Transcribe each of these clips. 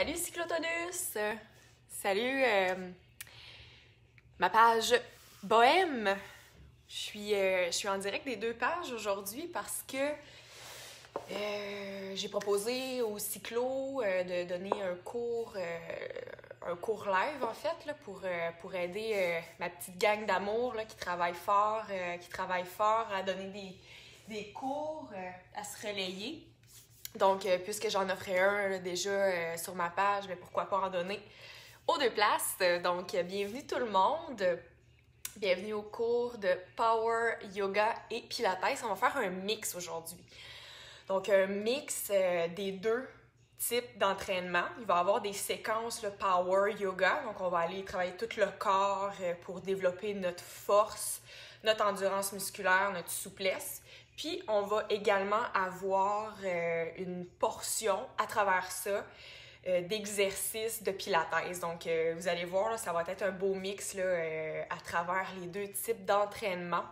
Salut Cyclotonus! Salut euh, ma page Bohème! Je suis, euh, je en direct des deux pages aujourd'hui parce que euh, j'ai proposé au cyclo de donner un cours, un cours live en fait, là, pour, aider ma petite gang d'amour qui travaille fort, qui travaille fort à donner des cours, à se relayer. Donc, euh, puisque j'en offrais un déjà euh, sur ma page, mais pourquoi pas en donner aux deux places? Donc, bienvenue tout le monde. Bienvenue au cours de Power Yoga et Pilates. On va faire un mix aujourd'hui. Donc, un mix euh, des deux types d'entraînement. Il va y avoir des séquences le Power Yoga. Donc, on va aller travailler tout le corps pour développer notre force, notre endurance musculaire, notre souplesse. Puis, on va également avoir euh, une portion à travers ça euh, d'exercices de pilates. Donc, euh, vous allez voir, ça va être un beau mix à travers les deux types d'entraînement.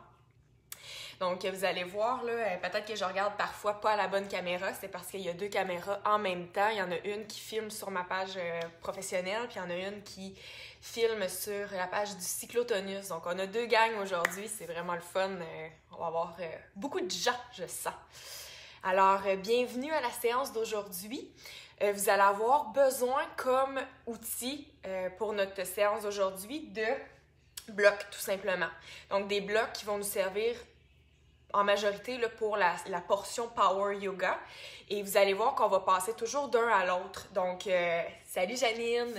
Donc, vous allez voir, là, peut-être que je regarde parfois pas à la bonne caméra, c'est parce qu'il y a deux caméras en même temps. Il y en a une qui filme sur ma page professionnelle, puis il y en a une qui filme sur la page du Cyclotonus. Donc, on a deux gangs aujourd'hui. C'est vraiment le fun. Euh, on va avoir euh, beaucoup de gens, je sens. Alors, euh, bienvenue à la séance d'aujourd'hui. vous allez avoir besoin comme outil pour notre séance d'aujourd'hui de blocs, tout simplement. Donc, des blocs qui vont nous servir en majorité pour la, la, portion Power Yoga. Et vous allez voir qu'on va passer toujours d'un à l'autre. Donc, euh, salut Janine!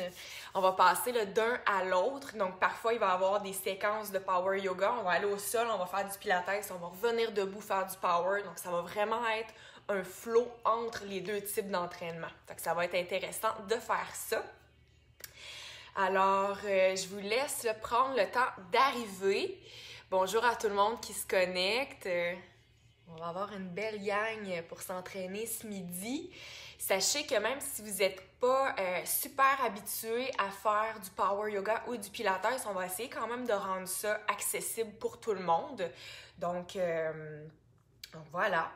On va passer d'un à l'autre. Donc, parfois, il va y avoir des séquences de Power Yoga. On va aller au sol, on va faire du Pilates, on va revenir debout faire du Power. Donc, ça va vraiment être un flow entre les deux types d'entraînement. Donc, ça va être intéressant de faire ça. Alors, euh, je vous laisse prendre le temps d'arriver. Bonjour à tout le monde qui se connecte. Euh, on va avoir une belle gang pour s'entraîner ce midi. Sachez que même si vous n'êtes pas euh, super habitué à faire du power yoga ou du pilates, on va essayer quand même de rendre ça accessible pour tout le monde. Donc, euh, voilà.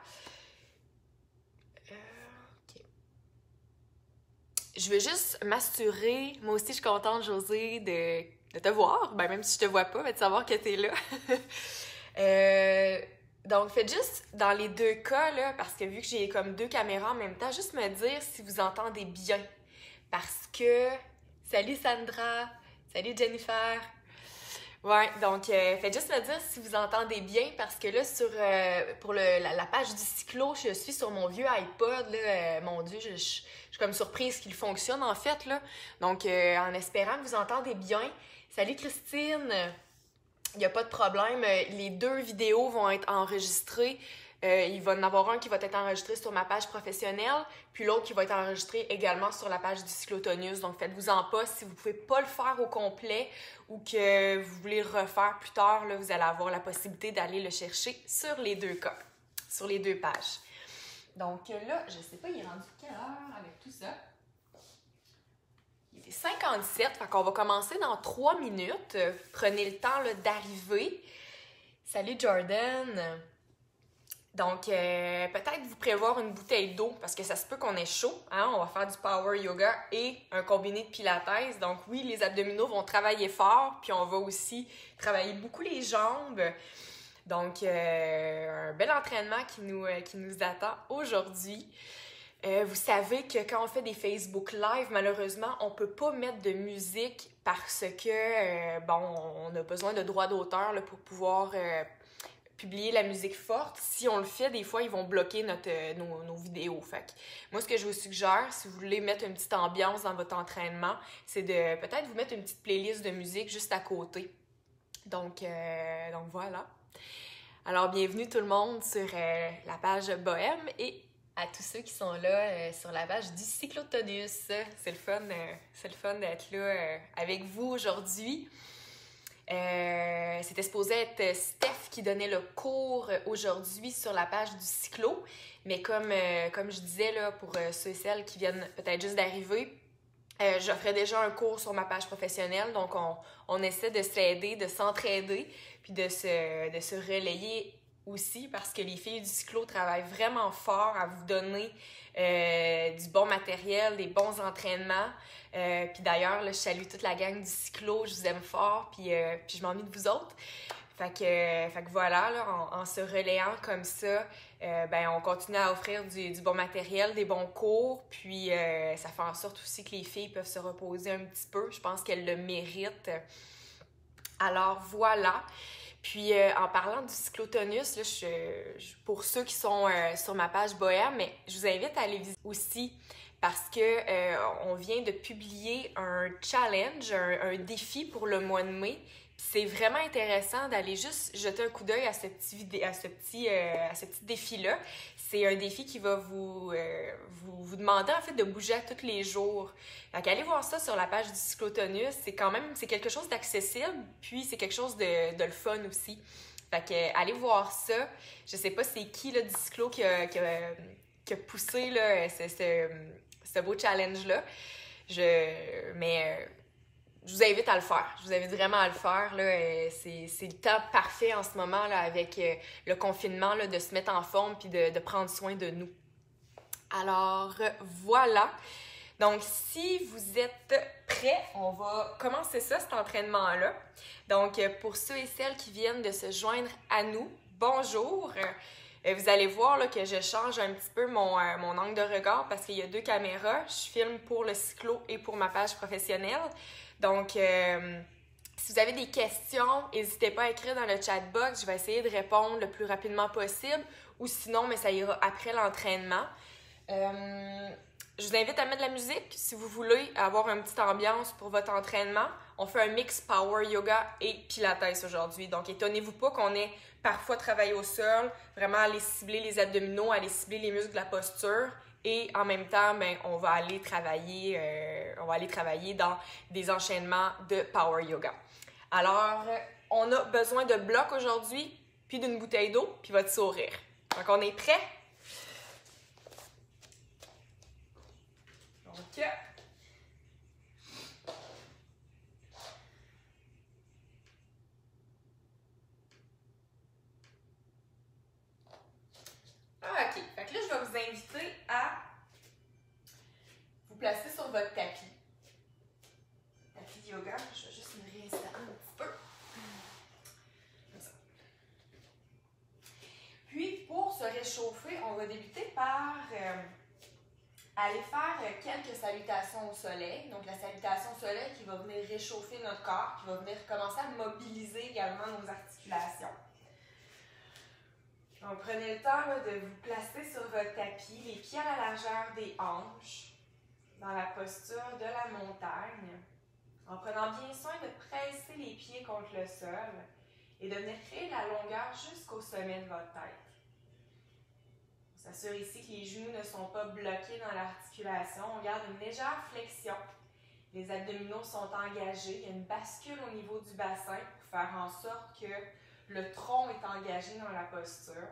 Je veux juste m'assurer, moi aussi je suis contente, José, de de te voir, ben même si je te vois pas, mais de savoir que tu es là. euh, donc, faites juste dans les deux cas, là, parce que vu que j'ai comme deux caméras en même temps, juste me dire si vous entendez bien. Parce que. Salut Sandra! Salut Jennifer! Ouais, donc euh, faites juste me dire si vous entendez bien parce que là, sur euh, pour le, la, page du cyclo, je suis sur mon vieux iPod. Mon Dieu, je, je, suis comme surprise qu'il fonctionne en fait. Là. Donc, en espérant que vous entendez bien, Salut Christine! Il n'y a pas de problème. Les deux vidéos vont être enregistrées. Euh, il va y en avoir un qui va être enregistré sur ma page professionnelle, puis l'autre qui va être enregistré également sur la page du Cyclotonius. Donc, faites-vous en pas. Si vous ne pouvez pas le faire au complet ou que vous voulez le refaire plus tard, vous allez avoir la possibilité d'aller le chercher sur les deux cas, sur les deux pages. Donc là, je ne sais pas, il est rendu quelle heure avec tout ça? Il est 57, fait qu'on va commencer dans 3 minutes. Prenez le temps d'arriver. Salut Jordan! Donc, euh, peut-être vous prévoir une bouteille d'eau parce que ça se peut qu'on ait chaud. Hein? On va faire du power yoga et un combiné de pilates. Donc, oui, les abdominaux vont travailler fort, puis on va aussi travailler beaucoup les jambes. Donc, euh, un bel entraînement qui nous, euh, qui nous attend aujourd'hui. Euh, vous savez que quand on fait des Facebook Live, malheureusement, on peut pas mettre de musique parce que, euh, bon, on a besoin de droits d'auteur pour pouvoir euh, publier la musique forte. Si on le fait, des fois, ils vont bloquer notre, nos, vidéos. Moi, ce que je vous suggère, si vous voulez mettre une petite ambiance dans votre entraînement, c'est de peut-être vous mettre une petite playlist de musique juste à côté. Donc, donc voilà. Alors, bienvenue tout le monde sur la page Bohème et à tous ceux qui sont là euh, sur la page du Cyclotonus. C'est le fun, euh, fun d'être là euh, avec vous aujourd'hui. C'était supposé être Steph qui donnait le cours aujourd'hui sur la page du cyclo, mais comme, comme je disais là, pour ceux et celles qui viennent peut-être juste d'arriver, j'offrais déjà un cours sur ma page professionnelle, donc on, on essaie de s'aider, de s'entraider, puis de se, de se relayer aussi parce que les filles du cyclo travaillent vraiment fort à vous donner euh, du bon matériel, des bons entraînements. Euh, puis d'ailleurs, je salue toute la gang du cyclo, je vous aime fort, puis, euh, je m'ennuie de vous autres. Fait que, voilà, là, en, se relayant comme ça, ben, on continue à offrir du, bon matériel, des bons cours, puis ça fait en sorte aussi que les filles peuvent se reposer un petit peu. Je pense qu'elles le méritent. Alors voilà. Puis euh, en parlant du cyclotonus, pour ceux qui sont euh, sur ma page Bohème, mais je vous invite à aller visiter aussi parce que euh, on vient de publier un challenge, un, défi pour le mois de mai. C'est vraiment intéressant d'aller juste jeter un coup d'œil à ce petit défi-là c'est un défi qui va vous, euh, vous, vous, demander en fait de bouger à tous les jours. Donc allez voir ça sur la page du cyclotonus. C'est quand même c'est quelque chose d'accessible, puis c'est quelque chose de, de, le fun aussi. Fait que allez voir ça. Je sais pas c'est qui là, du qui a, qui a, poussé là, ce, ce, ce beau challenge-là. Je, mais je vous invite à le faire. Je vous invite vraiment à le faire. Là. Euh, c'est, c'est le temps parfait en ce moment là, avec euh, le confinement là, de se mettre en forme puis de, de prendre soin de nous. Alors voilà. Donc si vous êtes prêts, on va commencer ça, cet entraînement-là. Donc pour ceux et celles qui viennent de se joindre à nous, bonjour. Euh, vous allez voir là, que je change un petit peu mon, mon angle de regard parce qu'il y a deux caméras. Je filme pour le cyclo et pour ma page professionnelle. Donc, euh, si vous avez des questions, n'hésitez pas à écrire dans le chat box. Je vais essayer de répondre le plus rapidement possible. Ou sinon, mais ça ira après l'entraînement. Euh, je vous invite à mettre de la musique si vous voulez avoir une petite ambiance pour votre entraînement. On fait un mix power yoga et pilates aujourd'hui. Donc, étonnez-vous pas qu'on ait parfois travaillé au sol, vraiment aller cibler les abdominaux, aller cibler les muscles de la posture et en même temps, ben, on va aller travailler, euh, on va aller travailler dans des enchaînements de power yoga. Alors, on a besoin de blocs aujourd'hui, puis d'une bouteille d'eau, puis votre sourire. Donc, on est prêt? Donc, Ah, OK. Fait que là, je vais vous inviter à vous placer sur votre tapis. Tapis de yoga. Je vais juste me réinstaller un petit peu. Comme ça. Puis, pour se réchauffer, on va débuter par euh, aller faire quelques salutations au soleil. Donc, la salutation au soleil qui va venir réchauffer notre corps, qui va venir commencer à mobiliser également nos articulations. Donc, prenez le temps de vous placer sur votre tapis, les pieds à la largeur des hanches, dans la posture de la montagne, en prenant bien soin de presser les pieds contre le sol et de venir créer la longueur jusqu'au sommet de votre tête. S'assure ici que les genoux ne sont pas bloqués dans l'articulation. On garde une légère flexion. Les abdominaux sont engagés. Il y a une bascule au niveau du bassin pour faire en sorte que le tronc est engagé dans la posture.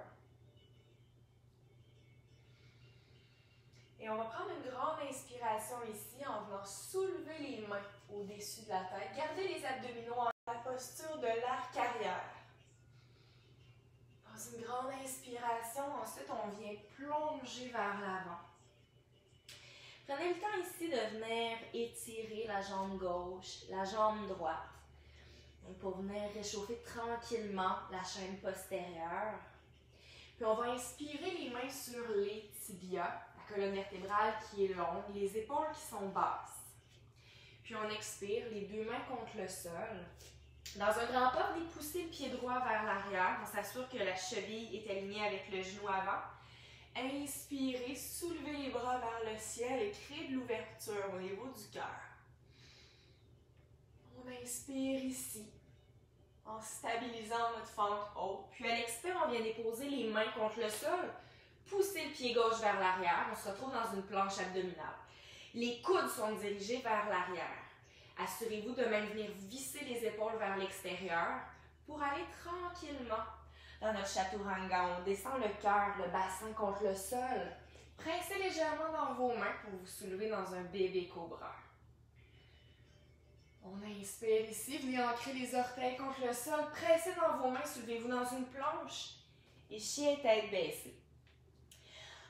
Et on va prendre une grande inspiration ici en venant soulever les mains au-dessus de la tête. Gardez les abdominaux en la posture de l'arc arrière. Grande inspiration, ensuite on vient plonger vers l'avant. Prenez le temps ici de venir étirer la jambe gauche, la jambe droite pour venir réchauffer tranquillement la chaîne postérieure. Puis on va inspirer les mains sur les tibias, la colonne vertébrale qui est longue, les épaules qui sont basses. Puis on expire, les deux mains contre le sol. Dans un grand pas, venez pousser le pied droit vers l'arrière. On s'assure que la cheville est alignée avec le genou avant. Inspirez, soulevez les bras vers le ciel et créez de l'ouverture au niveau du cœur. On inspire ici en stabilisant notre fente haute. Puis à l'expire, on vient déposer les mains contre le sol, pousser le pied gauche vers l'arrière. On se retrouve dans une planche abdominale. Les coudes sont dirigés vers l'arrière. Assurez-vous de maintenir visser les épaules vers l'extérieur pour aller tranquillement dans notre chaturanga. On descend le cœur, le bassin contre le sol. Pressez légèrement dans vos mains pour vous soulever dans un bébé cobra. On inspire ici, venez ancrer les orteils contre le sol, pressez dans vos mains, soulevez-vous dans une planche. Et chien tête baissée.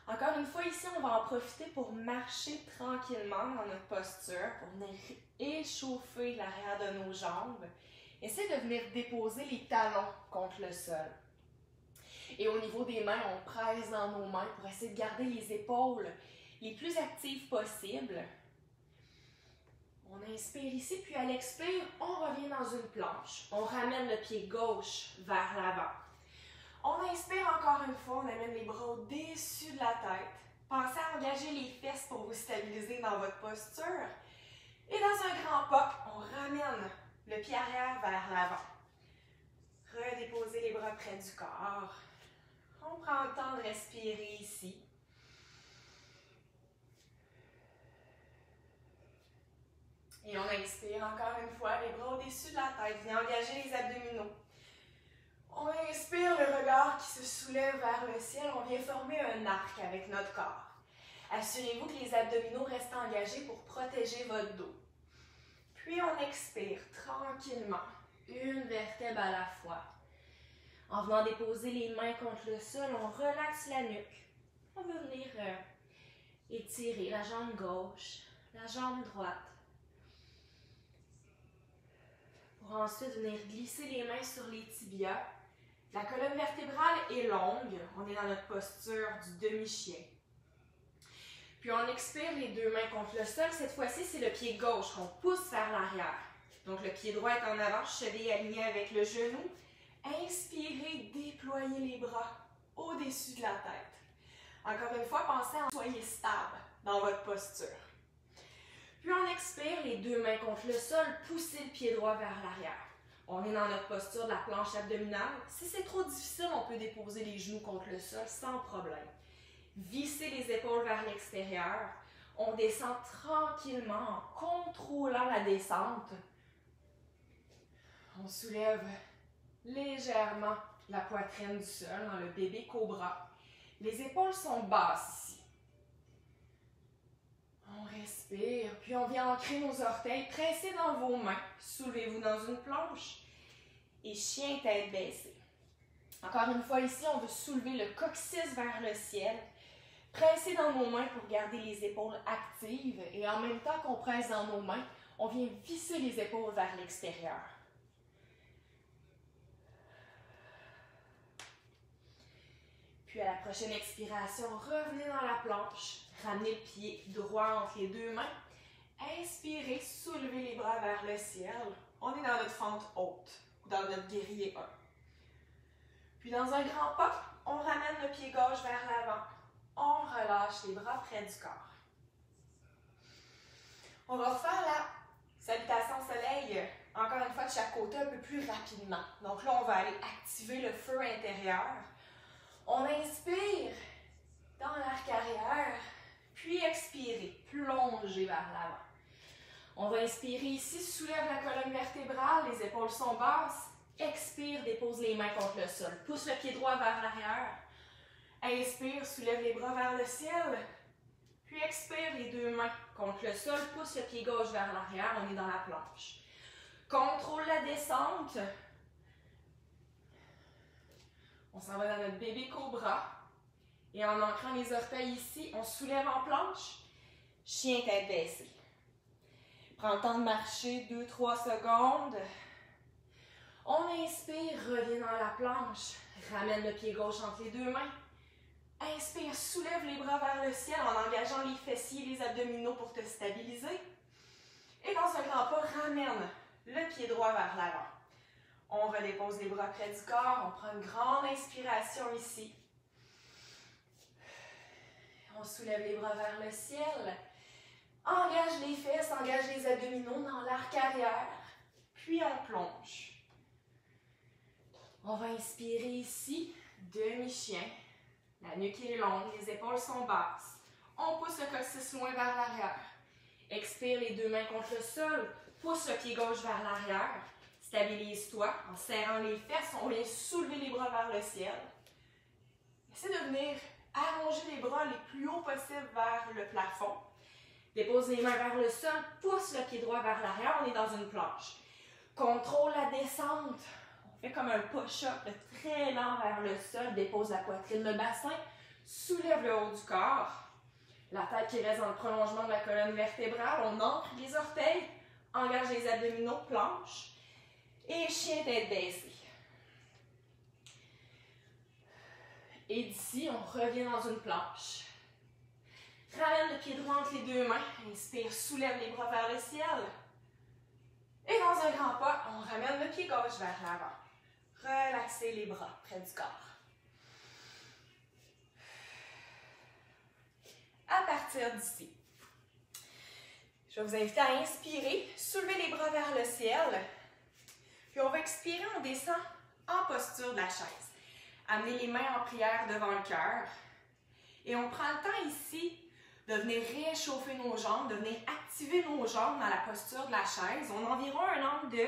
Encore une fois, ici, on va en profiter pour marcher tranquillement dans notre posture, pour venir échauffer l'arrière de nos jambes. Essayez de venir déposer les talons contre le sol. Et au niveau des mains, on presse dans nos mains pour essayer de garder les épaules les plus actives possibles. On inspire ici, puis à l'expire, on revient dans une planche. On ramène le pied gauche vers l'avant. On inspire encore une fois, on amène les bras au-dessus de la tête. Pensez à engager les fesses pour vous stabiliser dans votre posture. Et dans un grand pas, on ramène le pied arrière vers l'avant. Redéposez les bras près du corps. On prend le temps de respirer ici. Et on inspire encore une fois, les bras au-dessus de la tête. Venez engager les abdominaux. On inspire le regard qui se soulève vers le ciel. On vient former un arc avec notre corps. Assurez-vous que les abdominaux restent engagés pour protéger votre dos. Puis on expire tranquillement, une vertèbre à la fois. En venant déposer les mains contre le sol, on relaxe la nuque. On va venir euh, étirer la jambe gauche, la jambe droite. Pour ensuite venir glisser les mains sur les tibias. La colonne vertébrale est longue. On est dans notre posture du demi-chien. Puis on expire les deux mains contre le sol. Cette fois-ci, c'est le pied gauche qu'on pousse vers l'arrière. Donc le pied droit est en avant, cheville alignée avec le genou. Inspirez, déployez les bras au-dessus de la tête. Encore une fois, pensez à soyez stable dans votre posture. Puis on expire, les deux mains contre le sol, poussez le pied droit vers l'arrière. On est dans notre posture de la planche abdominale. Si c'est trop difficile, on peut déposer les genoux contre le sol sans problème. Vissez les épaules vers l'extérieur. On descend tranquillement en contrôlant la descente. On soulève légèrement la poitrine du sol dans le bébé cobra. Les épaules sont basses ici. Respire, puis on vient ancrer nos orteils, pressez dans vos mains. Soulevez-vous dans une planche et chien tête baissée. Encore une fois ici, on veut soulever le coccyx vers le ciel. Pressez dans nos mains pour garder les épaules actives et en même temps qu'on presse dans nos mains, on vient visser les épaules vers l'extérieur. Puis à la prochaine expiration, revenez dans la planche. Ramenez le pied droit entre les deux mains. Inspirez, soulevez les bras vers le ciel. On est dans notre fente haute, dans notre guerrier 1. Puis dans un grand pas, on ramène le pied gauche vers l'avant. On relâche les bras près du corps. On va faire la salutation soleil, encore une fois de chaque côté, un peu plus rapidement. Donc là, on va aller activer le feu intérieur. On inspire dans l'arc arrière, puis expirez, plongez vers l'avant. On va inspirer ici, soulève la colonne vertébrale, les épaules sont basses. Expire, dépose les mains contre le sol. Pousse le pied droit vers l'arrière. Inspire, soulève les bras vers le ciel. Puis expire les deux mains contre le sol, pousse le pied gauche vers l'arrière, on est dans la planche. Contrôle la descente, on s'en va dans notre bébé cobra. Et en ancrant les orteils ici, on soulève en planche. Chien tête baissée. Prends le temps de marcher 2-3 secondes. On inspire, revient dans la planche. Ramène le pied gauche entre les deux mains. Inspire, soulève les bras vers le ciel en engageant les fessiers et les abdominaux pour te stabiliser. Et dans un grand pas, ramène le pied droit vers l'avant. On redépose les bras près du corps. On prend une grande inspiration ici. On soulève les bras vers le ciel. Engage les fesses, engage les abdominaux dans l'arc arrière. Puis on plonge. On va inspirer ici, demi-chien. La nuque est longue, les épaules sont basses. On pousse le coccyx loin vers l'arrière. Expire les deux mains contre le sol. Pousse le pied gauche vers l'arrière. Stabilise-toi en serrant les fesses. On vient soulever les bras vers le ciel. Essaie de venir allonger les bras les plus haut possible vers le plafond. Dépose les mains vers le sol, pousse le pied droit vers l'arrière, on est dans une planche. Contrôle la descente. On fait comme un push-up très lent vers le sol, dépose la poitrine, le bassin, soulève le haut du corps. La tête qui reste dans le prolongement de la colonne vertébrale, on ancre les orteils, engage les abdominaux, planche. Et chien tête baissée. Et d'ici, on revient dans une planche. Ramène le pied droit entre les deux mains. Inspire, soulève les bras vers le ciel. Et dans un grand pas, on ramène le pied gauche vers l'avant. Relaxez les bras près du corps. À partir d'ici, je vais vous inviter à inspirer, soulever les bras vers le ciel. Puis on va expirer, on descend en posture de la chaise. Amenez les mains en prière devant le cœur. Et on prend le temps ici de venir réchauffer nos jambes, de venir activer nos jambes dans la posture de la chaise. On a environ un angle de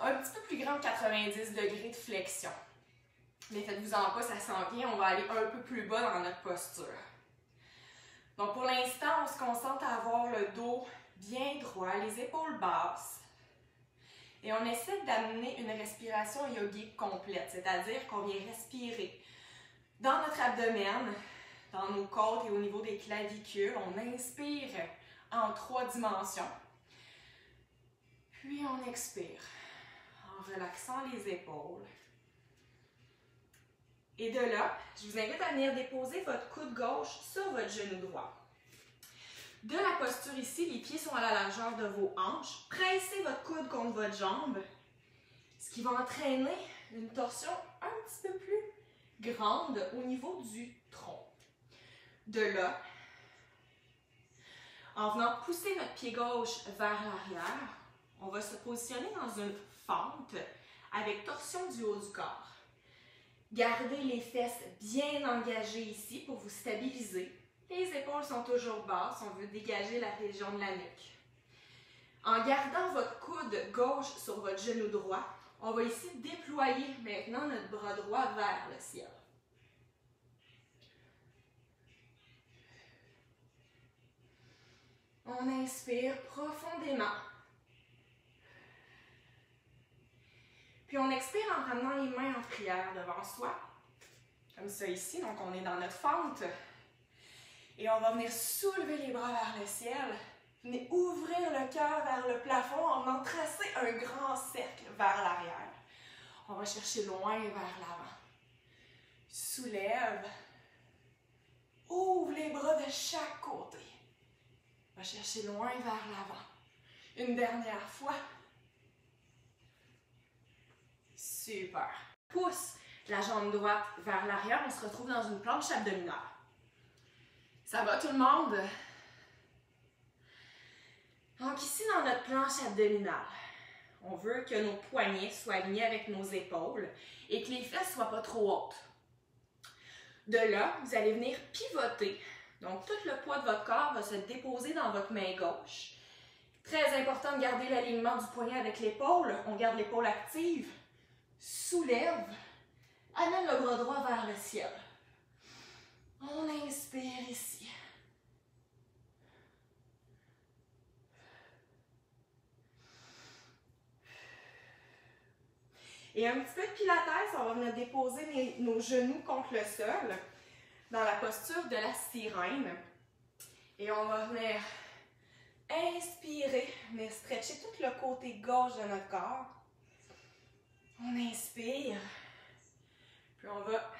un petit peu plus grand de 90 degrés de flexion. Mais faites-vous en pas, ça s'en vient. On va aller un peu plus bas dans notre posture. Donc pour l'instant, on se concentre à avoir le dos bien droit, les épaules basses. Et on essaie d'amener une respiration yogique complète, c'est-à-dire qu'on vient respirer dans notre abdomen, dans nos côtes et au niveau des clavicules. On inspire en trois dimensions. Puis on expire en relaxant les épaules. Et de là, je vous invite à venir déposer votre coude gauche sur votre genou droit. De la posture ici, les pieds sont à la largeur de vos hanches. Pressez votre coude contre votre jambe, ce qui va entraîner une torsion un petit peu plus grande au niveau du tronc. De là, en venant pousser notre pied gauche vers l'arrière, on va se positionner dans une fente avec torsion du haut du corps. Gardez les fesses bien engagées ici pour vous stabiliser. Les épaules sont toujours basses, on veut dégager la région de la nuque. En gardant votre coude gauche sur votre genou droit, on va ici déployer maintenant notre bras droit vers le ciel. On inspire profondément. Puis on expire en ramenant les mains en prière devant soi. Comme ça ici, donc on est dans notre fente. Et on va venir soulever les bras vers le ciel. Venez ouvrir le cœur vers le plafond en en tracer un grand cercle vers l'arrière. On va chercher loin vers l'avant. Soulève. Ouvre les bras de chaque côté. On va chercher loin vers l'avant. Une dernière fois. Super. Pousse la jambe droite vers l'arrière. On se retrouve dans une planche abdominale. Ça va tout le monde? Donc ici, dans notre planche abdominale, on veut que nos poignets soient alignés avec nos épaules et que les fesses ne soient pas trop hautes. De là, vous allez venir pivoter. Donc tout le poids de votre corps va se déposer dans votre main gauche. Très important de garder l'alignement du poignet avec l'épaule. On garde l'épaule active. Soulève. Amène le bras droit vers le ciel. On inspire ici. Et un petit peu de pilates, on va venir déposer nos genoux contre le sol dans la posture de la sirène. Et on va venir inspirer, venir stretcher tout le côté gauche de notre corps. On inspire. Puis on va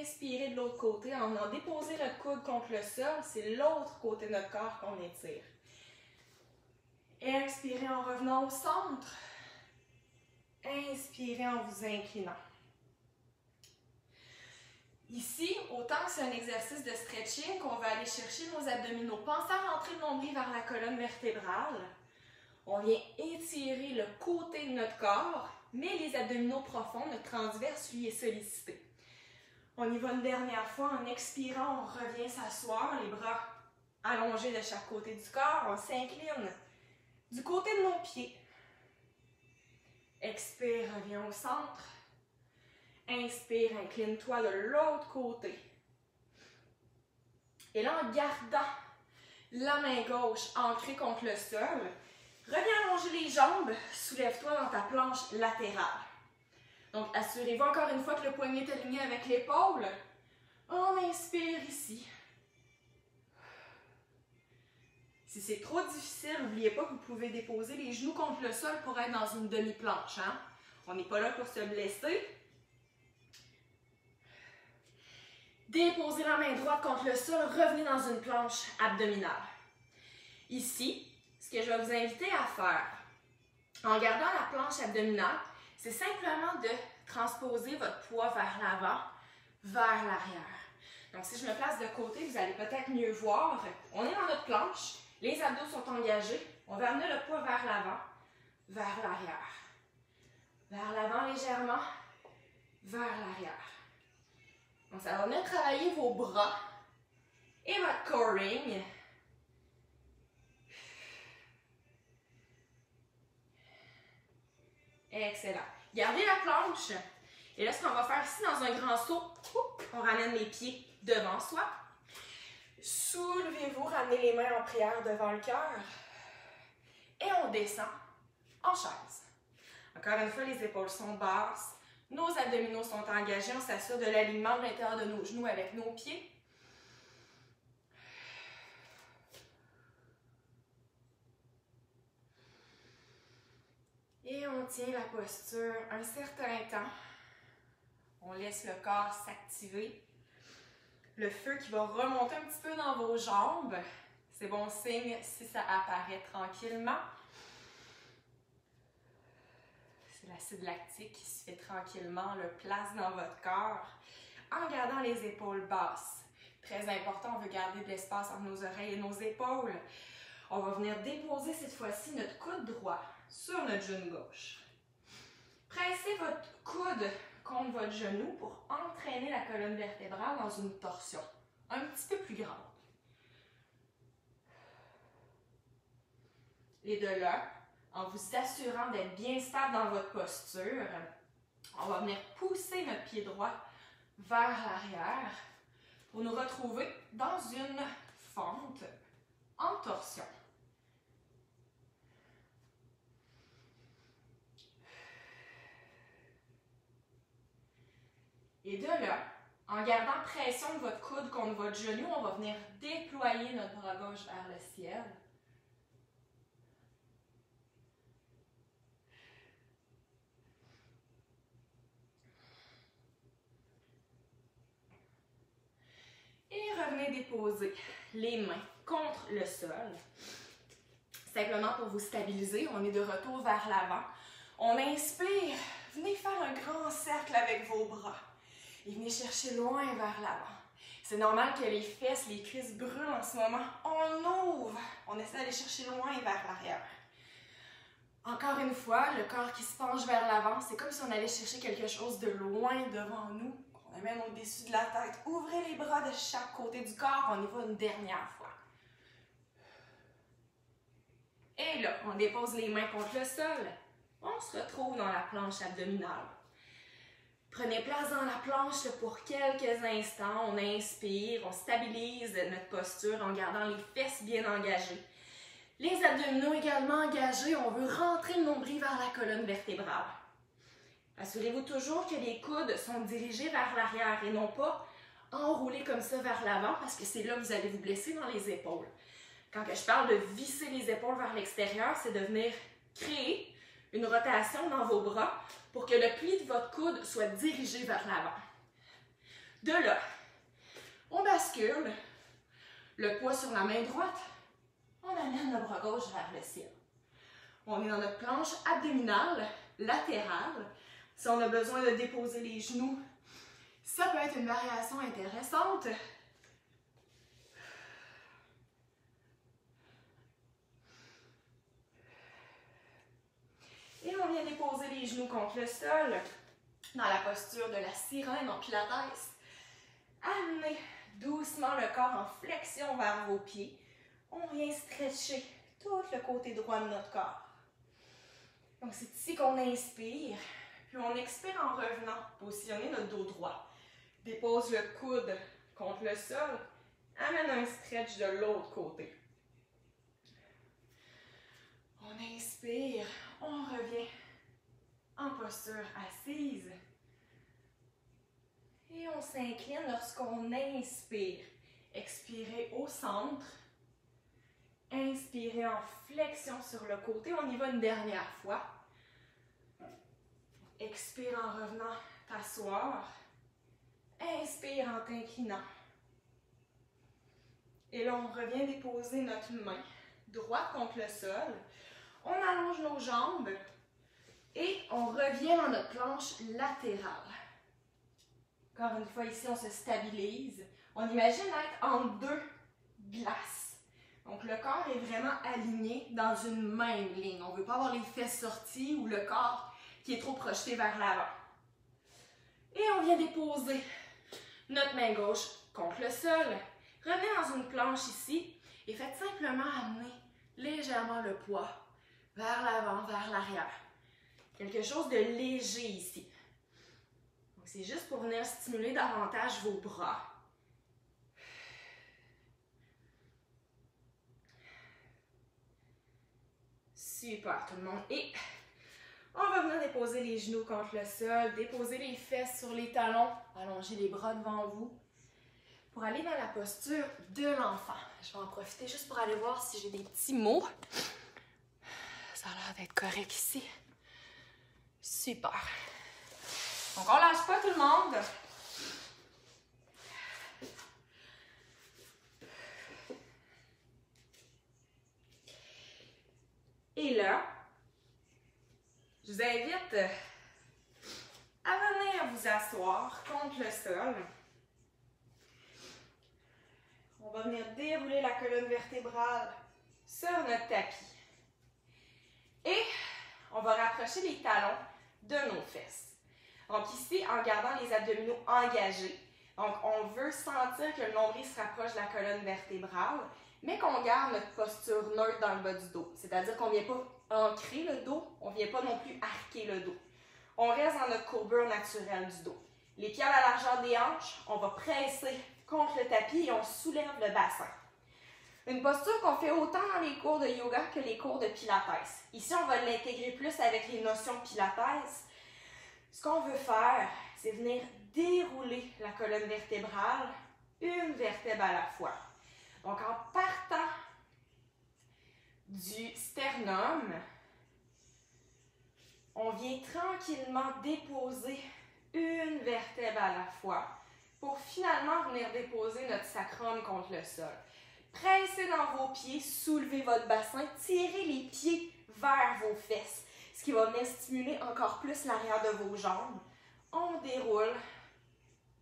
inspirer de l'autre côté en venant déposer notre coude contre le sol. C'est l'autre côté de notre corps qu'on étire. Expirez en revenant au centre. Inspirez en vous inclinant. Ici, autant que c'est un exercice de stretching, qu'on va aller chercher nos abdominaux. Pensez à rentrer le nombril vers la colonne vertébrale. On vient étirer le côté de notre corps, mais les abdominaux profonds, notre transverse, lui, est sollicité. On y va une dernière fois. En expirant, on revient s'asseoir, les bras allongés de chaque côté du corps. On s'incline du côté de nos pieds. Expire, reviens au centre. Inspire, incline-toi de l'autre côté. Et là, en gardant la main gauche ancrée contre le sol, Reviens allonger les jambes, soulève-toi dans ta planche latérale. Donc, assurez-vous encore une fois que le poignet est aligné avec l'épaule. On inspire ici. Si c'est trop difficile, n'oubliez pas que vous pouvez déposer les genoux contre le sol pour être dans une demi-planche. Hein? On n'est pas là pour se blesser. Déposez la main droite contre le sol, revenez dans une planche abdominale. Ici, ce que je vais vous inviter à faire, en gardant la planche abdominale, c'est simplement de transposer votre poids vers l'avant, vers l'arrière. Donc, si je me place de côté, vous allez peut-être mieux voir. On est dans notre planche, les abdos sont engagés. On va amener le poids vers l'avant, vers l'arrière. Vers l'avant légèrement, vers l'arrière. Donc, ça va venir travailler vos bras et votre coring. Excellent. Gardez la planche. Et là, ce qu'on va faire ici, dans un grand saut, on ramène les pieds devant soi. Soulevez-vous, ramenez les mains en prière devant le cœur. Et on descend en chaise. Encore une fois, les épaules sont basses. Nos abdominaux sont engagés. On s'assure de l'alignement de l'intérieur de nos genoux avec nos pieds. Et on tient la posture un certain temps. On laisse le corps s'activer. Le feu qui va remonter un petit peu dans vos jambes. C'est bon signe si ça apparaît tranquillement. C'est l'acide lactique qui se fait tranquillement le place dans votre corps en gardant les épaules basses. Très important, on veut garder de l'espace entre nos oreilles et nos épaules. On va venir déposer cette fois-ci notre coude droit sur notre genou gauche. Pressez votre coude contre votre genou pour entraîner la colonne vertébrale dans une torsion un petit peu plus grande. Les deux là, en vous assurant d'être bien stable dans votre posture, on va venir pousser notre pied droit vers l'arrière pour nous retrouver dans une fente en torsion. Et de là, en gardant pression de votre coude contre votre genou, on va venir déployer notre bras gauche vers le ciel. Et revenez déposer les mains contre le sol. Simplement pour vous stabiliser, on est de retour vers l'avant. On inspire, venez faire un grand cercle avec vos bras et venez chercher loin vers l'avant. C'est normal que les fesses, les cuisses brûlent en ce moment. On ouvre. On essaie d'aller chercher loin vers l'arrière. Encore une fois, le corps qui se penche vers l'avant, c'est comme si on allait chercher quelque chose de loin devant nous, qu'on amène au-dessus de la tête. Ouvrez les bras de chaque côté du corps. On y va une dernière fois. Et là, on dépose les mains contre le sol. On se retrouve dans la planche abdominale. Prenez place dans la planche pour quelques instants. On inspire, on stabilise notre posture en gardant les fesses bien engagées. Les abdominaux également engagés. On veut rentrer le nombril vers la colonne vertébrale. Assurez-vous toujours que les coudes sont dirigés vers l'arrière et non pas enroulés comme ça vers l'avant parce que c'est là que vous allez vous blesser dans les épaules. Quand je parle de visser les épaules vers l'extérieur, c'est de venir créer une rotation dans vos bras pour que le pli de votre coude soit dirigé vers l'avant. De là, on bascule le poids sur la main droite, on amène le bras gauche vers le ciel. On est dans notre planche abdominale, latérale. Si on a besoin de déposer les genoux, ça peut être une variation intéressante. Vient déposer les genoux contre le sol dans la posture de la sirène en pilates. Amenez doucement le corps en flexion vers vos pieds. On vient stretcher tout le côté droit de notre corps. Donc c'est ici qu'on inspire, puis on expire en revenant, positionner notre dos droit. Dépose le coude contre le sol, amène un stretch de l'autre côté. On inspire, on revient en posture assise. Et on s'incline lorsqu'on inspire. Expirez au centre. Inspirez en flexion sur le côté. On y va une dernière fois. Expire en revenant t'asseoir. Inspire en t'inclinant. Et là, on revient déposer notre main droite contre le sol. On allonge nos jambes et on revient dans notre planche latérale. Encore une fois, ici, on se stabilise. On imagine être en deux glaces. Donc, le corps est vraiment aligné dans une même ligne. On ne veut pas avoir les fesses sorties ou le corps qui est trop projeté vers l'avant. Et on vient déposer notre main gauche contre le sol. Revenez dans une planche ici et faites simplement amener légèrement le poids vers l'avant, vers l'arrière. Quelque chose de léger ici. c'est juste pour venir stimuler davantage vos bras. Super tout le monde. Et on va venir déposer les genoux contre le sol, déposer les fesses sur les talons, allonger les bras devant vous pour aller dans la posture de l'enfant. Je vais en profiter juste pour aller voir si j'ai des petits mots. Ça a l'air d'être correct ici. Super. Donc, on lâche pas tout le monde. Et là, je vous invite à venir vous asseoir contre le sol. On va venir dérouler la colonne vertébrale sur notre tapis. Et on va rapprocher les talons de nos fesses. Donc ici, en gardant les abdominaux engagés, donc on veut sentir que le nombril se rapproche de la colonne vertébrale, mais qu'on garde notre posture neutre dans le bas du dos. C'est-à-dire qu'on ne vient pas ancrer le dos, on ne vient pas non plus arquer le dos. On reste dans notre courbure naturelle du dos. Les pieds à la largeur des hanches, on va presser contre le tapis et on soulève le bassin. Une posture qu'on fait autant dans les cours de yoga que les cours de pilates. Ici, on va l'intégrer plus avec les notions pilates. Ce qu'on veut faire, c'est venir dérouler la colonne vertébrale, une vertèbre à la fois. Donc, en partant du sternum, on vient tranquillement déposer une vertèbre à la fois pour finalement venir déposer notre sacrum contre le sol. Pressez dans vos pieds, soulevez votre bassin, tirez les pieds vers vos fesses, ce qui va venir stimuler encore plus l'arrière de vos jambes. On déroule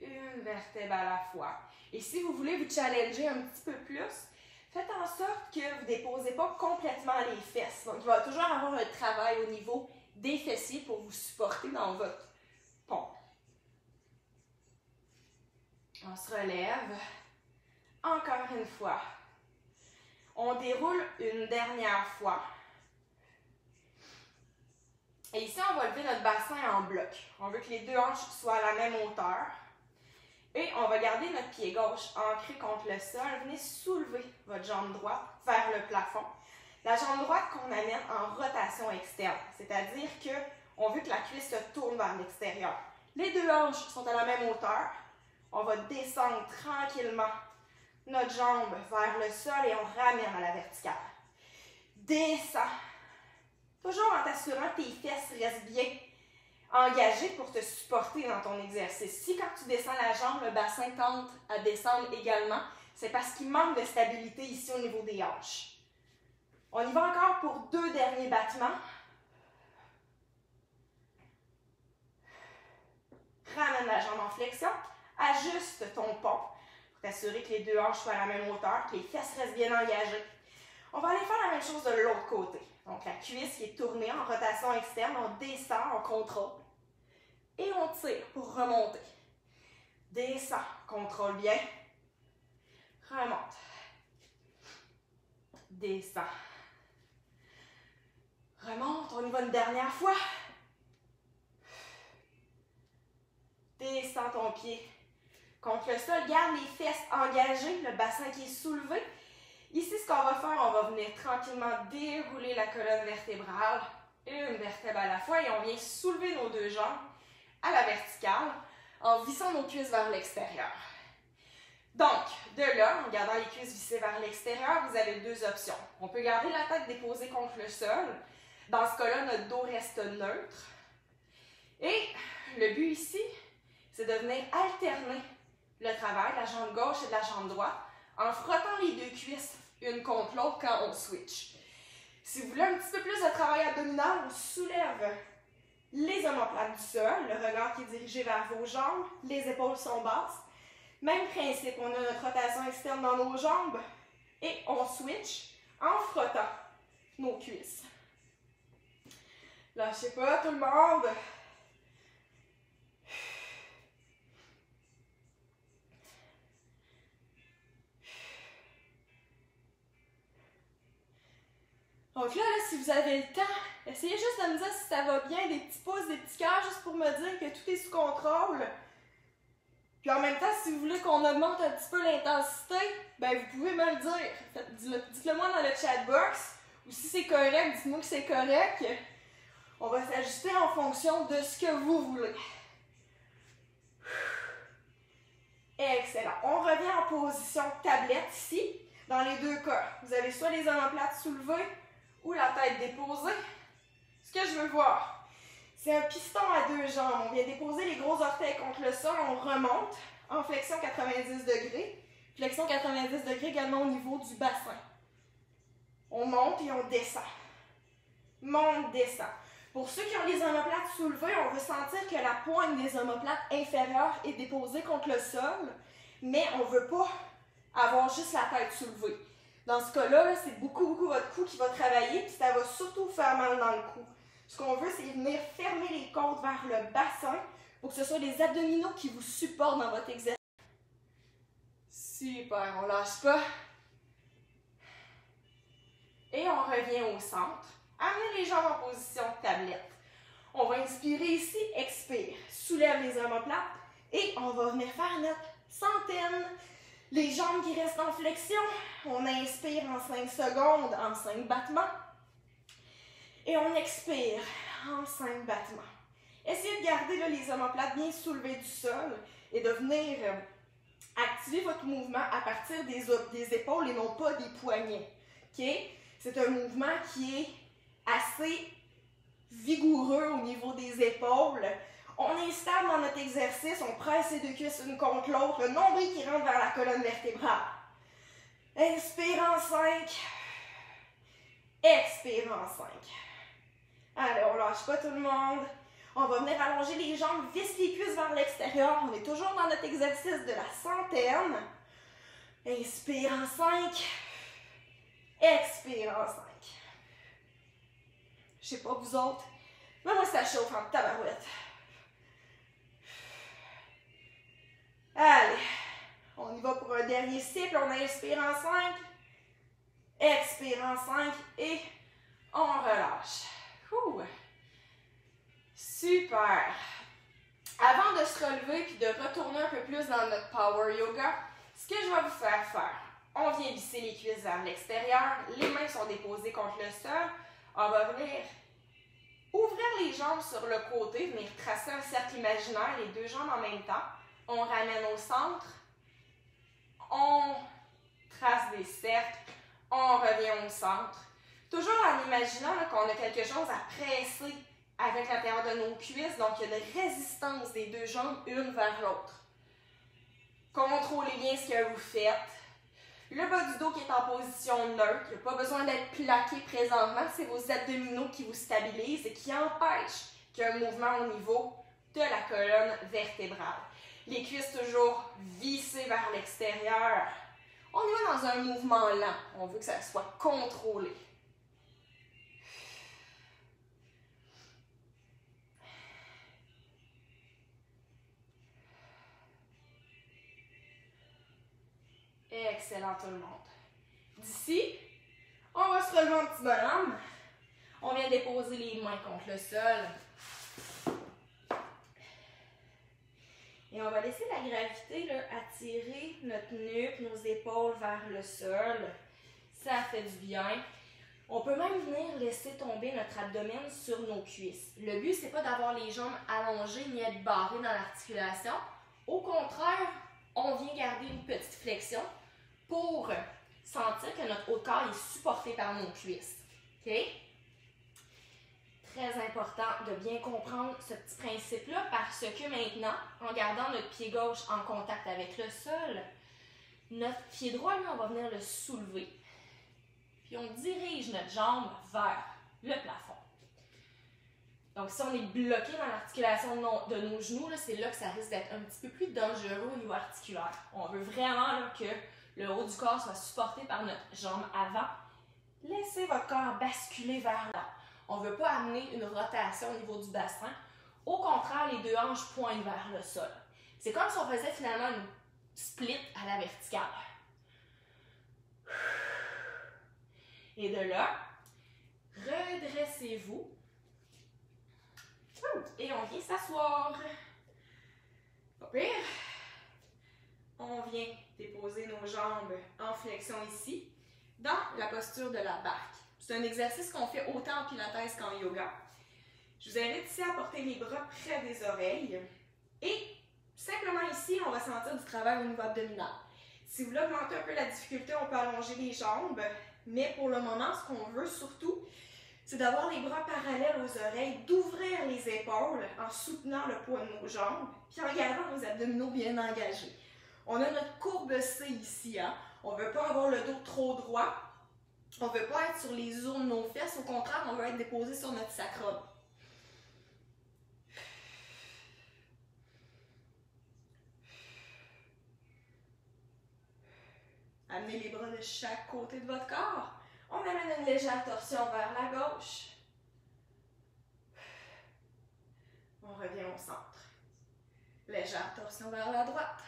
une vertèbre à la fois. Et si vous voulez vous challenger un petit peu plus, faites en sorte que vous ne déposez pas complètement les fesses. Donc, il va toujours avoir un travail au niveau des fessiers pour vous supporter dans votre pompe. On se relève. Encore une fois. On déroule une dernière fois. Et ici, on va lever notre bassin en bloc. On veut que les deux hanches soient à la même hauteur. Et on va garder notre pied gauche ancré contre le sol. Venez soulever votre jambe droite vers le plafond. La jambe droite qu'on amène en rotation externe, c'est-à-dire que on veut que la cuisse se tourne vers l'extérieur. Les deux hanches sont à la même hauteur. On va descendre tranquillement notre jambe vers le sol et on ramène à la verticale. Descends. Toujours en t'assurant que tes fesses restent bien engagées pour te supporter dans ton exercice. Si quand tu descends la jambe, le bassin tente à descendre également, c'est parce qu'il manque de stabilité ici au niveau des hanches. On y va encore pour deux derniers battements. Ramène la jambe en flexion. Ajuste ton pont t'assurer que les deux hanches soient à la même hauteur, que les fesses restent bien engagées. On va aller faire la même chose de l'autre côté. Donc la cuisse qui est tournée en rotation externe, on descend, on contrôle. Et on tire pour remonter. Descend, contrôle bien. Remonte. Descend. Remonte, on y va une dernière fois. Descends ton pied contre le sol. Garde les fesses engagées, le bassin qui est soulevé. Ici, ce qu'on va faire, on va venir tranquillement dérouler la colonne vertébrale, une vertèbre à la fois, et on vient soulever nos deux jambes à la verticale en vissant nos cuisses vers l'extérieur. Donc, de là, en gardant les cuisses vissées vers l'extérieur, vous avez deux options. On peut garder la tête déposée contre le sol. Dans ce cas-là, notre dos reste neutre. Et le but ici, c'est de venir alterner le travail, la jambe gauche et la jambe droite, en frottant les deux cuisses une contre l'autre quand on switch. Si vous voulez un petit peu plus de travail abdominal, on soulève les omoplates du sol, le regard qui est dirigé vers vos jambes, les épaules sont basses. Même principe, on a notre rotation externe dans nos jambes et on switch en frottant nos cuisses. Lâchez pas tout le monde. Donc là, si vous avez le temps, essayez juste de me dire si ça va bien, des petits pouces, des petits cœurs, juste pour me dire que tout est sous contrôle. Puis en même temps, si vous voulez qu'on augmente un petit peu l'intensité, ben vous pouvez me le dire. Dites-le moi dans le chat box. Ou si c'est correct, dites-moi que c'est correct. On va s'ajuster en fonction de ce que vous voulez. Excellent. On revient en position tablette ici. Dans les deux cas, vous avez soit les omoplates soulevées ou la tête déposée? Ce que je veux voir, c'est un piston à deux jambes. On vient déposer les gros orteils contre le sol, on remonte en flexion 90 degrés. Flexion 90 degrés également au niveau du bassin. On monte et on descend. Monte, descend. Pour ceux qui ont les omoplates soulevées, on veut sentir que la pointe des omoplates inférieures est déposée contre le sol, mais on ne veut pas avoir juste la tête soulevée. Dans ce cas-là, c'est beaucoup, beaucoup votre cou qui va travailler, puis ça va surtout faire mal dans le cou. Ce qu'on veut, c'est venir fermer les côtes vers le bassin pour que ce soit les abdominaux qui vous supportent dans votre exercice. Super, on lâche pas. Et on revient au centre. Amenez les jambes en position de tablette. On va inspirer ici, expire. Soulève les omoplates et on va venir faire notre centaine les jambes qui restent en flexion, on inspire en 5 secondes, en 5 battements. Et on expire en 5 battements. Essayez de garder les omoplates bien soulevées du sol et de venir euh, activer votre mouvement à partir des, des épaules et non pas des poignets. C'est un mouvement qui est assez vigoureux au niveau des épaules on est stable dans notre exercice, on presse les deux cuisses une contre l'autre, le nombril qui rentre vers la colonne vertébrale. Inspire en 5. Expire en 5. Allez, on lâche pas tout le monde. On va venir allonger les jambes, visse les cuisses vers l'extérieur. On est toujours dans notre exercice de la centaine. Inspire en 5. Expire en 5. Je sais pas vous autres, mais moi ça chauffe en tabarouette. Allez, on y va pour un dernier cycle. On inspire en 5, expire en 5 et on relâche. Super. Avant de se relever puis de retourner un peu plus dans notre power yoga, ce que je vais vous faire faire, on vient visser les cuisses vers l'extérieur, les mains sont déposées contre le sol. On va venir ouvrir les jambes sur le côté, venir tracer un cercle imaginaire, les deux jambes en même temps on ramène au centre, on trace des cercles, on revient au centre. Toujours en imaginant qu'on a quelque chose à presser avec l'intérieur de nos cuisses, donc il y a de résistance des deux jambes une vers l'autre. Contrôlez bien ce que vous faites. Le bas du dos qui est en position neutre, il n'y a pas besoin d'être plaqué présentement, c'est vos abdominaux qui vous stabilisent et qui empêchent qu'il y ait un mouvement au niveau de la colonne vertébrale. Les cuisses toujours vissées vers l'extérieur. On y va dans un mouvement lent. On veut que ça soit contrôlé. Excellent tout le monde. D'ici, on va se relever un petit bonhomme. On vient déposer les mains contre le sol. Et on va laisser la gravité attirer notre nuque, nos épaules vers le sol. Ça fait du bien. On peut même venir laisser tomber notre abdomen sur nos cuisses. Le but, c'est pas d'avoir les jambes allongées ni être barré dans l'articulation. Au contraire, on vient garder une petite flexion pour sentir que notre haut corps est supporté par nos cuisses. Très important de bien comprendre ce petit principe-là parce que maintenant, en gardant notre pied gauche en contact avec le sol, notre pied droit, on va venir le soulever. Puis on dirige notre jambe vers le plafond. Donc, si on est bloqué dans l'articulation de, nos genoux, c'est là que ça risque d'être un petit peu plus dangereux au niveau articulaire. On veut vraiment que le haut du corps soit supporté par notre jambe avant. Laissez votre corps basculer vers là. On ne veut pas amener une rotation au niveau du bassin. Au contraire, les deux hanches pointent vers le sol. C'est comme si on faisait finalement une split à la verticale. Et de là, redressez-vous. Et on vient s'asseoir. Pas pire. On vient déposer nos jambes en flexion ici, dans la posture de la barque. C'est un exercice qu'on fait autant en pilates qu'en yoga. Je vous invite ici à porter les bras près des oreilles et simplement ici, on va sentir du travail au niveau abdominal. Si vous voulez augmenter un peu la difficulté, on peut allonger les jambes, mais pour le moment, ce qu'on veut surtout, c'est d'avoir les bras parallèles aux oreilles, d'ouvrir les épaules en soutenant le poids de nos jambes, puis en gardant nos abdominaux bien engagés. On a notre courbe C ici. Hein? On ne veut pas avoir le dos trop droit. On ne veut pas être sur les os de nos fesses. Au contraire, on veut être déposé sur notre sacrum. Amenez les bras de chaque côté de votre corps. On amène une légère torsion vers la gauche. On revient au centre. Légère torsion vers la droite.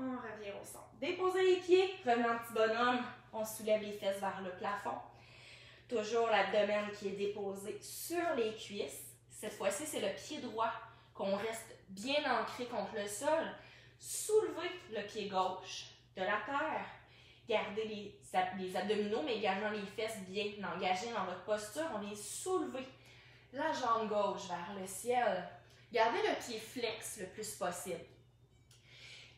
On revient au centre. Déposez les pieds, revenez en petit bonhomme. On soulève les fesses vers le plafond. Toujours l'abdomen qui est déposé sur les cuisses. Cette fois-ci, c'est le pied droit qu'on reste bien ancré contre le sol. Soulevez le pied gauche de la terre. Gardez les, les abdominaux, mais également les fesses bien engagées dans votre posture. On les soulever. La jambe gauche vers le ciel. Gardez le pied flex le plus possible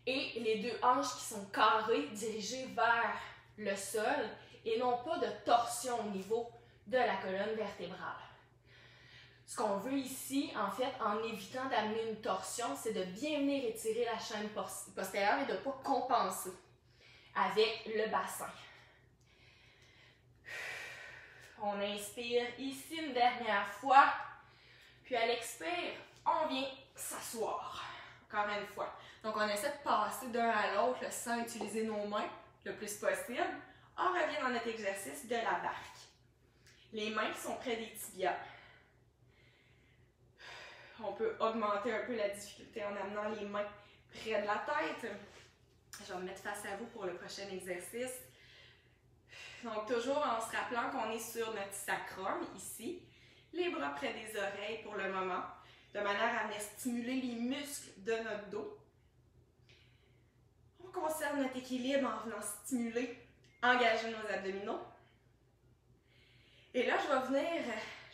et les deux hanches qui sont carrées, dirigées vers le sol et non pas de torsion au niveau de la colonne vertébrale. Ce qu'on veut ici, en fait, en évitant d'amener une torsion, c'est de bien venir étirer la chaîne postérieure et de ne pas compenser avec le bassin. On inspire ici une dernière fois, puis à l'expire, on vient s'asseoir. Encore une fois. Donc, on essaie de passer d'un à l'autre sans utiliser nos mains le plus possible. On revient dans notre exercice de la barque. Les mains sont près des tibias. On peut augmenter un peu la difficulté en amenant les mains près de la tête. Je vais me mettre face à vous pour le prochain exercice. Donc, toujours en se rappelant qu'on est sur notre sacrum ici, les bras près des oreilles pour le moment, de manière à stimuler les muscles de notre dos on notre équilibre en venant stimuler, engager nos abdominaux. Et là, je vais venir,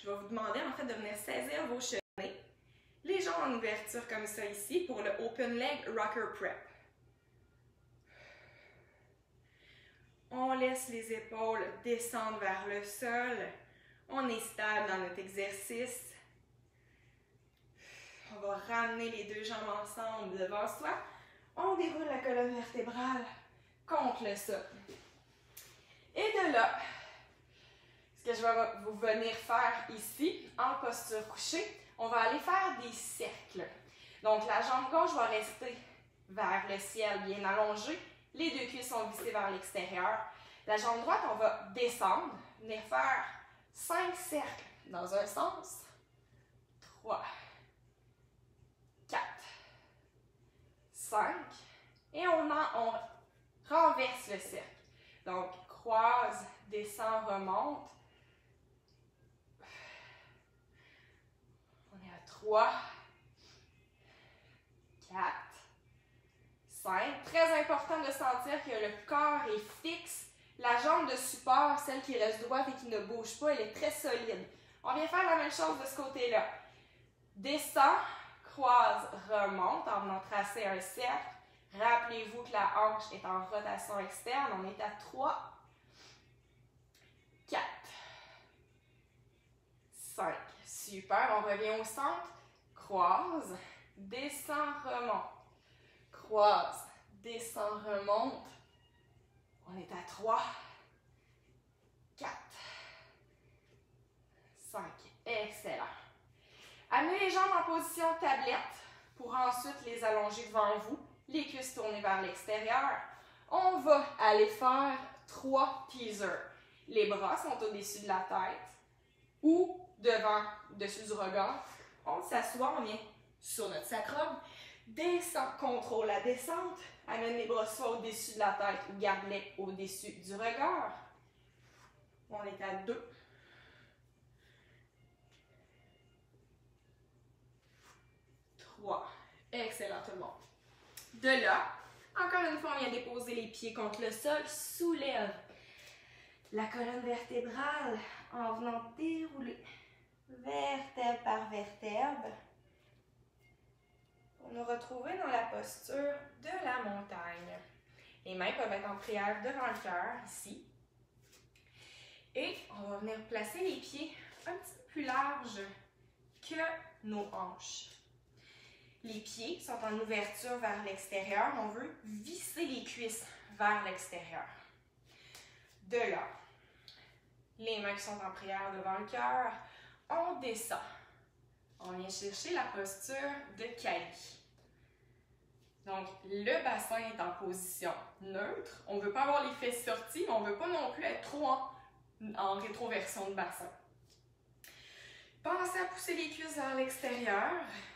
je vais vous demander en fait de venir saisir vos chevilles, les jambes en ouverture comme ça ici pour le Open Leg Rocker Prep. On laisse les épaules descendre vers le sol. On est stable dans notre exercice. On va ramener les deux jambes ensemble devant soi on déroule la colonne vertébrale contre le sol. Et de là, ce que je vais vous venir faire ici, en posture couchée, on va aller faire des cercles. Donc la jambe gauche va rester vers le ciel bien allongée. Les deux cuisses sont vissées vers l'extérieur. La jambe droite, on va descendre, venir faire cinq cercles dans un sens. Trois. 5. Et on, on renverse le cercle. Donc, croise, descend, remonte. On est à 3, 4, 5. Très important de sentir que le corps est fixe. La jambe de support, celle qui reste droite et qui ne bouge pas, elle est très solide. On vient faire la même chose de ce côté-là. Descend, croise, remonte en venant tracer un cercle. Rappelez-vous que la hanche est en rotation externe. On est à 3, 4, 5. Super. On revient au centre. Croise, descend, remonte. Croise, descend, remonte. On est à 3, 4, 5. Amenez les jambes en position tablette pour ensuite les allonger devant vous, les cuisses tournées vers l'extérieur. On va aller faire trois teasers. Les bras sont au-dessus de la tête ou devant, dessus du regard. On s'assoit, on vient sur notre sacrum. Descend, contrôle la descente. Amène les bras soit au-dessus de la tête ou garde-les au-dessus du regard. On est à deux. Trois. Excellent tout le monde. De là, encore une fois, on vient déposer les pieds contre le sol. Soulève la colonne vertébrale en venant dérouler vertèbre par vertèbre pour nous retrouver dans la posture de la montagne. Les mains peuvent être en prière devant le cœur, ici. Et on va venir placer les pieds un petit peu plus larges que nos hanches. Les pieds sont en ouverture vers l'extérieur. On veut visser les cuisses vers l'extérieur. De là, les mains qui sont en prière devant le cœur, on descend. On vient chercher la posture de Kali. Donc, le bassin est en position neutre. On ne veut pas avoir les fesses sorties, mais on ne veut pas non plus être trop en, en rétroversion de bassin. Pensez à pousser les cuisses vers l'extérieur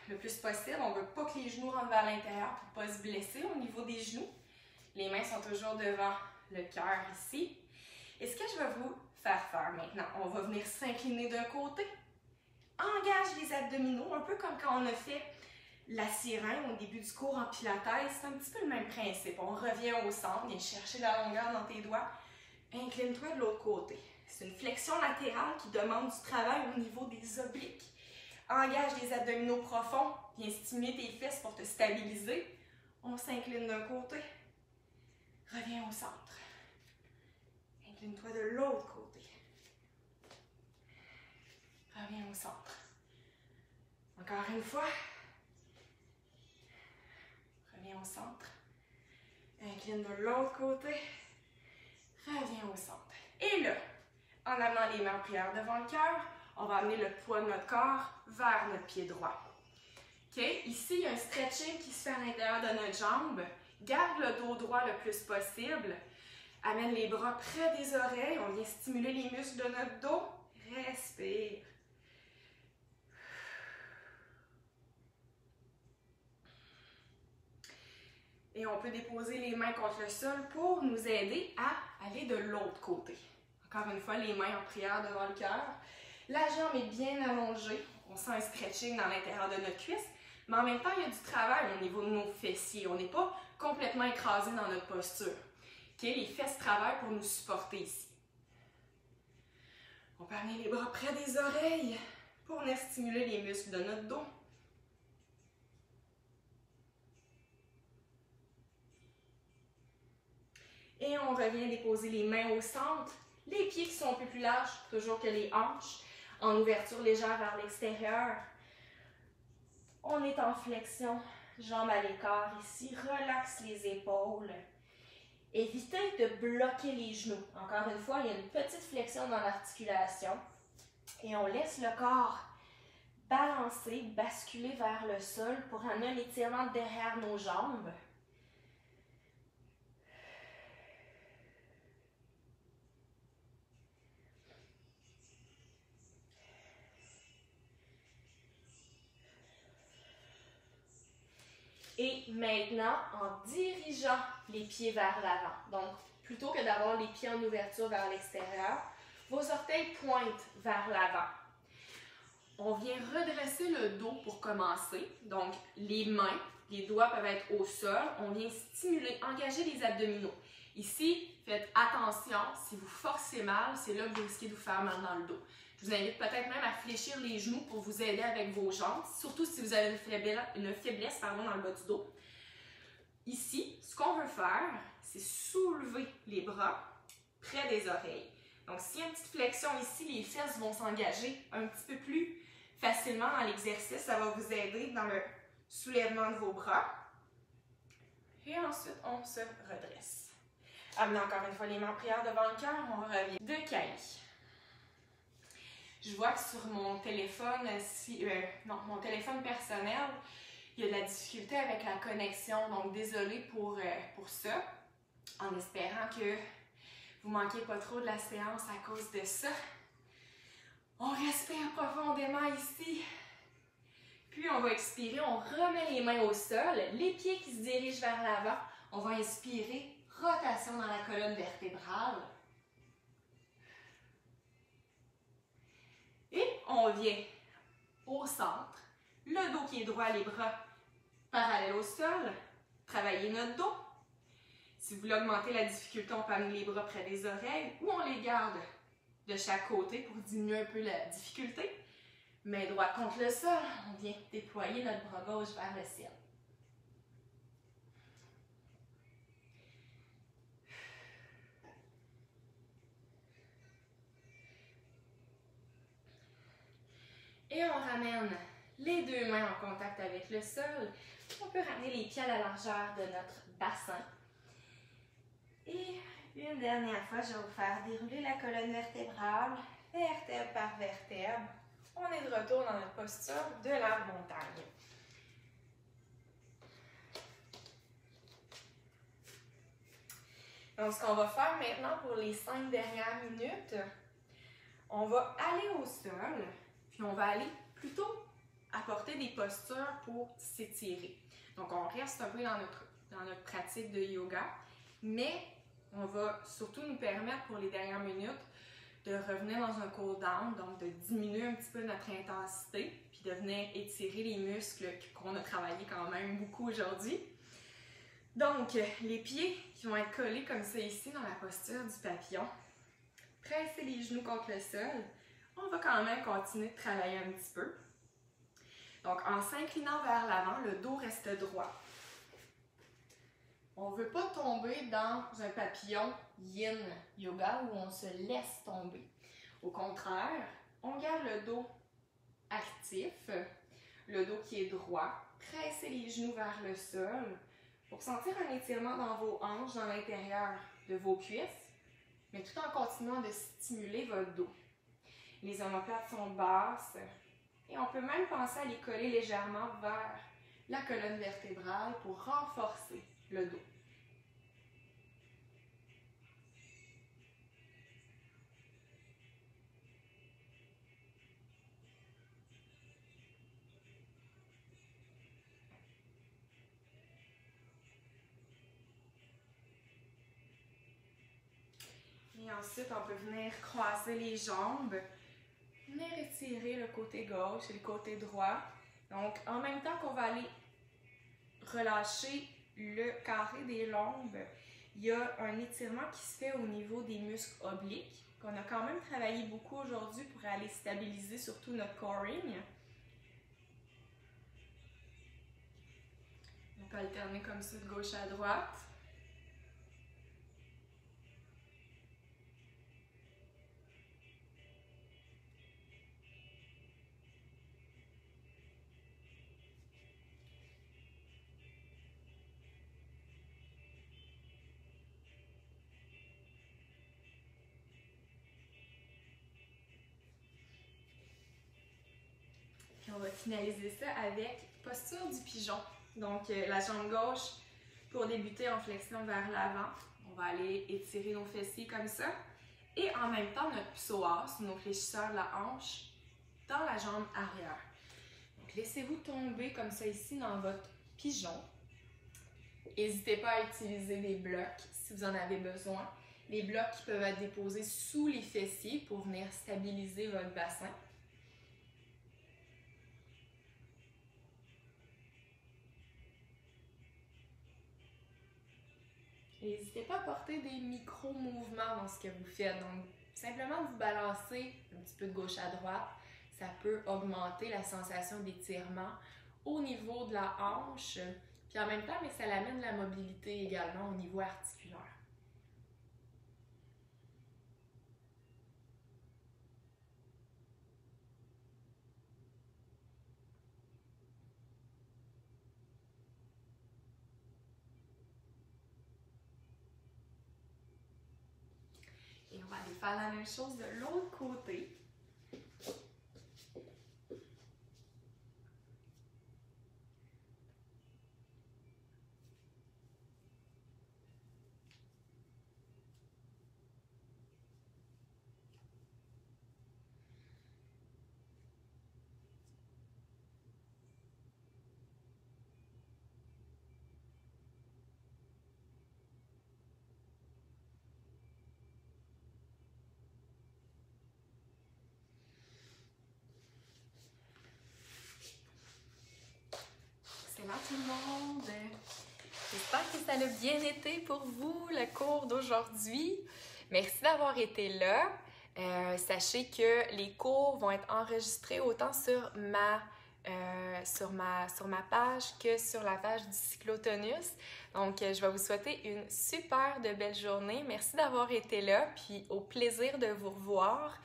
le plus possible. On ne veut pas que les genoux rentrent vers l'intérieur pour ne pas se blesser au niveau des genoux. Les mains sont toujours devant le cœur ici. Et ce que je vais vous faire faire maintenant, on va venir s'incliner d'un côté. Engage les abdominaux, un peu comme quand on a fait la sirène au début du cours en pilates. C'est un petit peu le même principe. On revient au centre, viens chercher la longueur dans tes doigts. Incline-toi de l'autre côté. C'est une flexion latérale qui demande du travail au niveau des obliques. Engage les abdominaux profonds, viens stimuler tes fesses pour te stabiliser. On s'incline d'un côté. Reviens au centre. Incline-toi de l'autre côté. Reviens au centre. Encore une fois. Reviens au centre. Incline de l'autre côté. Reviens au centre. Et là, en amenant les mains en prière devant le cœur, on va amener le poids de notre corps vers notre pied droit. Ici, il y a un stretching qui se fait à l'intérieur de notre jambe. Garde le dos droit le plus possible. Amène les bras près des oreilles. On vient stimuler les muscles de notre dos. Respire. Et on peut déposer les mains contre le sol pour nous aider à aller de l'autre côté. Encore une fois, les mains en prière devant le cœur. La jambe est bien allongée. On sent un stretching dans l'intérieur de notre cuisse. Mais en même temps, il y a du travail au niveau de nos fessiers. On n'est pas complètement écrasé dans notre posture. Les fesses travaillent pour nous supporter ici. On peut amener les bras près des oreilles pour stimuler les muscles de notre dos. Et on revient déposer les mains au centre, les pieds qui sont un peu plus larges, toujours que les hanches, en ouverture légère vers l'extérieur. On est en flexion, jambes à l'écart ici. Relaxe les épaules. Évitez de bloquer les genoux. Encore une fois, il y a une petite flexion dans l'articulation. Et on laisse le corps balancer, basculer vers le sol pour amener un étirement derrière nos jambes. Et maintenant, en dirigeant les pieds vers l'avant. Donc, plutôt que d'avoir les pieds en ouverture vers l'extérieur, vos orteils pointent vers l'avant. On vient redresser le dos pour commencer. Donc, les mains Les doigts peuvent être au sol. On vient stimuler, engager les abdominaux. Ici, faites attention, si vous forcez mal, c'est là que vous risquez de vous faire mal dans le dos. Je vous invite peut-être même à fléchir les genoux pour vous aider avec vos jambes, surtout si vous avez une faiblesse, pardon, dans le bas du dos. Ici, ce qu'on veut faire, c'est soulever les bras près des oreilles. Donc, s'il y a une petite flexion ici, les fesses vont s'engager un petit peu plus facilement dans l'exercice. Ça va vous aider dans le soulèvement de vos bras. Et ensuite, on se redresse. Amenez encore une fois les mains en prière devant le cœur. On revient de cahier. Je vois que sur mon téléphone, si, euh, non, mon téléphone personnel, il y a de la difficulté avec la connexion. Donc, désolé pour, euh, ça. En espérant que vous manquez pas trop de la séance à cause de ça. On respire profondément ici. Puis on va expirer, on remet les mains au sol, les pieds qui se dirigent vers l'avant. On va inspirer, rotation dans la colonne vertébrale. Et on vient au centre, le dos qui est droit, les bras parallèles au sol, travailler notre dos. Si vous voulez augmenter la difficulté, on peut les bras près des oreilles ou on les garde de chaque côté pour diminuer un peu la difficulté. Main droite contre le sol, on vient déployer notre bras gauche vers le ciel. Et on ramène les deux mains en contact avec le sol. On peut ramener les pieds à la largeur de notre bassin. Et une dernière fois, je vais vous faire dérouler la colonne vertébrale, vertèbre par vertèbre. On est de retour dans notre posture de la montagne. Donc, ce qu'on va faire maintenant pour les cinq dernières minutes, on va aller au sol, puis on va aller plutôt apporter des postures pour s'étirer. Donc, on reste un peu dans notre, dans notre pratique de yoga, mais on va surtout nous permettre pour les dernières minutes de revenir dans un cool down, donc de diminuer un petit peu notre intensité, puis de venir étirer les muscles qu'on a travaillé quand même beaucoup aujourd'hui. Donc, les pieds qui vont être collés comme ça ici dans la posture du papillon. Pressez les genoux contre le sol. On va quand même continuer de travailler un petit peu. Donc, en s'inclinant vers l'avant, le dos reste droit. On ne veut pas tomber dans un papillon yin yoga où on se laisse tomber. Au contraire, on garde le dos actif, le dos qui est droit. Pressez les genoux vers le sol pour sentir un étirement dans vos hanches, dans l'intérieur de vos cuisses, mais tout en continuant de stimuler votre dos. Les omoplates sont basses et on peut même penser à les coller légèrement vers la colonne vertébrale pour renforcer le dos. Et ensuite, on peut venir croiser les jambes, venir étirer le côté gauche et le côté droit. Donc, en même temps qu'on va aller relâcher le carré des lombes, il y a un étirement qui se fait au niveau des muscles obliques, qu'on a quand même travaillé beaucoup aujourd'hui pour aller stabiliser surtout notre coring. On peut alterner comme ça de gauche à droite. Finaliser ça avec posture du pigeon. Donc, euh, la jambe gauche pour débuter en flexion vers l'avant. On va aller étirer nos fessiers comme ça. Et en même temps, notre psoas, nos fléchisseurs de la hanche, dans la jambe arrière. Donc, laissez-vous tomber comme ça ici dans votre pigeon. N'hésitez pas à utiliser des blocs si vous en avez besoin. Les blocs qui peuvent être déposés sous les fessiers pour venir stabiliser votre bassin. N'hésitez pas à porter des micro-mouvements dans ce que vous faites. Donc, simplement vous balancer un petit peu de gauche à droite, ça peut augmenter la sensation d'étirement au niveau de la hanche. Puis en même temps, mais ça amène de la mobilité également au niveau articulaire. Et on va aller faire la même chose de l'autre côté. Excellent tout le monde. J'espère que ça a bien été pour vous le cours d'aujourd'hui. Merci d'avoir été là. Euh, sachez que les cours vont être enregistrés autant sur ma, euh, sur, ma, sur ma page que sur la page du cyclotonus. Donc, euh, je vais vous souhaiter une super de belle journée. Merci d'avoir été là, puis au plaisir de vous revoir.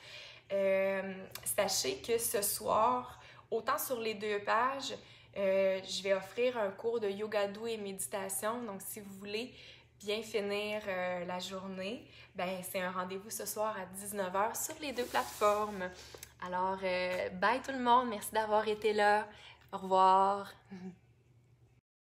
sachez que ce soir, autant sur les deux pages, euh, je vais offrir un cours de yoga doux et méditation. Donc, si vous voulez bien finir euh, la journée, ben, c'est un rendez-vous ce soir à 19h sur les deux plateformes. Alors, euh, bye tout le monde. Merci d'avoir été là. Au revoir.